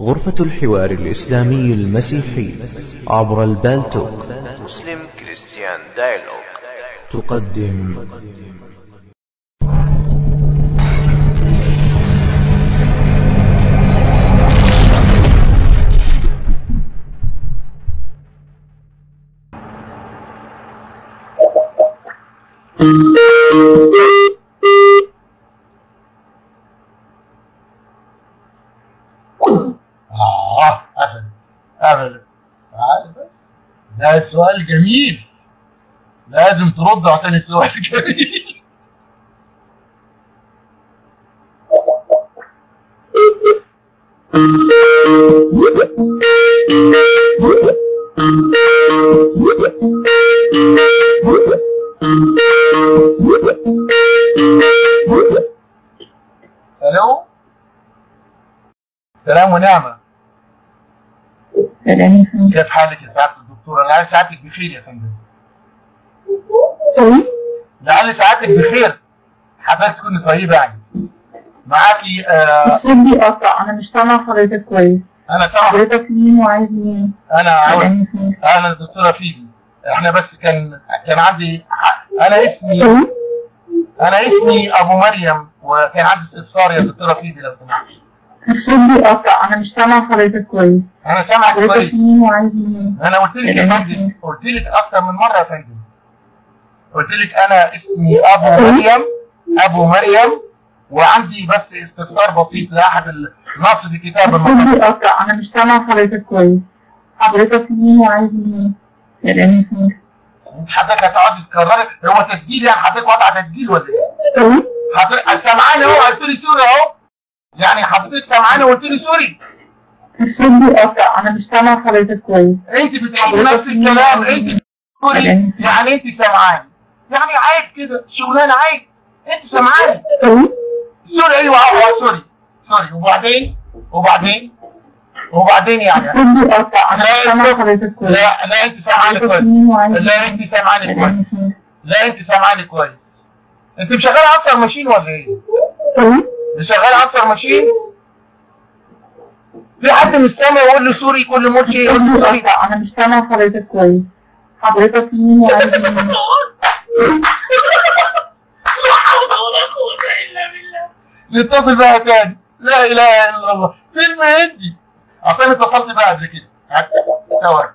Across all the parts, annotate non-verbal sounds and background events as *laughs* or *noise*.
غرفة الحوار الإسلامي المسيحي عبر البالتوك. Muslim Christian Dialogue تقدم. آه ده سؤال جميل. لازم ترد عشان السؤال *laughs* جميل. ألو سلام ونعمة. سلام كيف حالك يا سعاده الدكتوره لعل سعادتك بخير يا فندم. sorry لعل سعادتك بخير. حضرتك تكوني طيبة يعني. معاكي آه صوتي قطع أنا مش سامع حضرتك كويس. أنا سامع حضرتك مين وعايز مين؟ أنا عاوز أنا الدكتورة فيبي إحنا بس كان كان عندي أنا اسمي sorry أنا اسمي أبو مريم وكان عندي استفسار يا دكتورة فيبي لو سمحتي. صوتي قطع أنا مش سامع حضرتك كويس أنا سامعك كويس أنا قلت لك يا فندم قلت لك أكتر من مره يا فندم قلت لك أنا اسمي ابو مريم ابو مريم وعندي بس استفسار بسيط لاحد النص في كتاب المقدس. صوتي قطع أنا مش سامع حضرتك كويس حضرتك مين وعايز مين كلامي حضرتك هتقعدي تكرري هو تسجيل يعني؟ حضرتك قاطعه تسجيل ولا إيه؟ حضرتك سامعاني أهو قلت لي sorry أهو. يعني حضرتك سامعاني وقلت لي sorry. صوتي قطع أنا مش سامع حضرتك كويس. أنت بتعيدي نفس الكلام. أنت sorry. يعني أنت سامعاني. يعني عيب كده. شغلانه عيب. أنت سامعاني. sorry؟ sorry. أيوه آه sorry. sorry. وبعدين؟ وبعدين؟ وبعدين يعني. كويس. لا لا أنت سامعاني كويس. لا أنت سامعاني كويس. لا أنت سامعاني كويس. أنت مشغلة answer machine ولا إيه؟ sorry مشغله answer machine؟ في حد مش سامع يقول له sorry كل مرشي يقول له sorry. *laughs* أنا مش سامع حضرتك كويس. حضرتك مين *laughs* *laughs* ولا قوة إلا بالله. نتصل بقى تاني. لا إله إلا الله. فيلم هندي أصل أنا اتصلت بقى قبل كده. ثواني.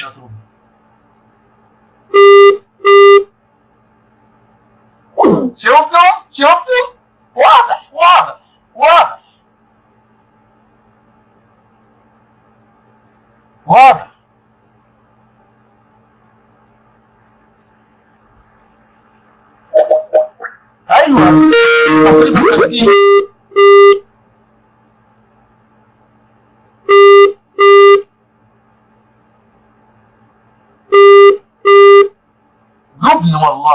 teatro. Silvio, Silvio, guarda, guarda, guarda. Guarda.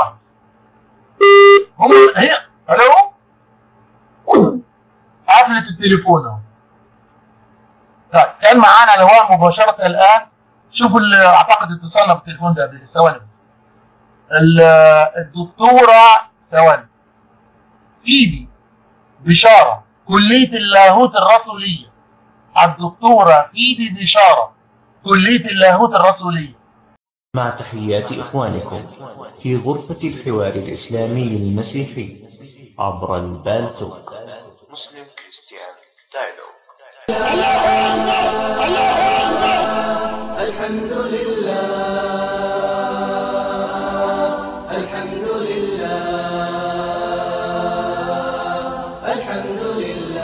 جبن والله هم هي ألو؟ قفلت التليفون. طيب كان معانا على الهواء مباشرة الآن. شوفوا اللي أعتقد اتصلنا بالتليفون ده قبل ثواني بس. ال- الدكتورة ثواني. فيبي بشارة كلية اللاهوت الرسولية. الدكتورة فيبي بشارة كلية اللاهوت الرسولية. مع تحيات إخوانكم في غرفة الحوار الإسلامي المسيحي عبر البالتوك. Muslim Christian Dialogue الحمد لله الحمد لله الحمد لله.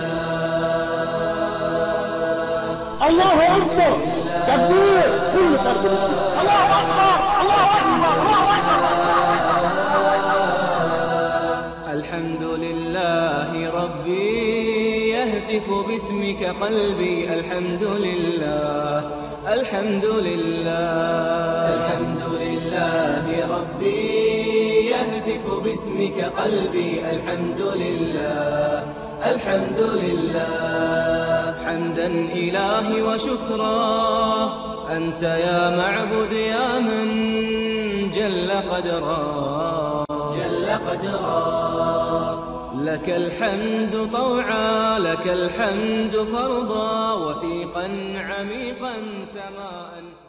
الله أكبر. تكبير كل مسلم الله أكبر الله أكبر الله أكبر. الحمد لله ربي يهتف باسمك قلبي. الحمد لله الحمد لله. الحمد لله ربي يهتف باسمك قلبي. الحمد لله الحمد لله. حمدا إلهي وشكرا. أنت يا معبد يا من جل قدرا. جل قدرا. لك الحمد طوعا لك الحمد فرضا وثيقا عميقا سماء.